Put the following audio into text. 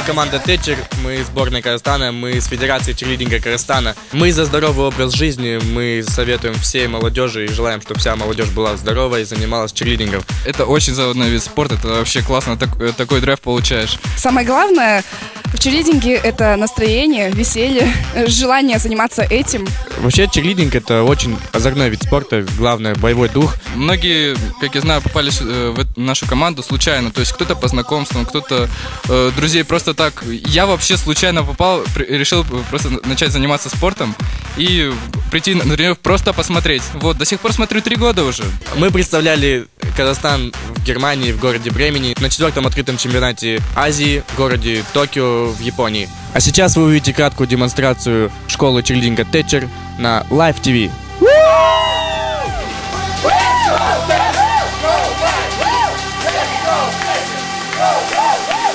команда Тэтчер, мы сборная Казахстана, мы с Федерацией черлидинга Казахстана. Мы за здоровый образ жизни, мы советуем всей молодежи и желаем, чтобы вся молодежь была здорова и занималась черлидингом. Это очень заводной вид спорта, это вообще классно, так- такой драйв получаешь. Самое главное в черлидинге – это настроение, веселье, желание заниматься этим. Вообще черлидинг это очень озорной вид спорта, главное боевой дух. Многие, как я знаю, попали э, в нашу команду случайно, то есть кто-то по знакомствам, кто-то э, друзей просто так. Я вообще случайно попал, при- решил просто начать заниматься спортом и прийти на тренировку просто посмотреть. Вот, до сих пор смотрю три года уже. Мы представляли Казахстан в Германии, в городе Бремени, на четвертом открытом чемпионате Азии, в городе Токио, в Японии. А сейчас вы увидите краткую демонстрацию школы черлидинга Тэтчер на Live TV. Let's go,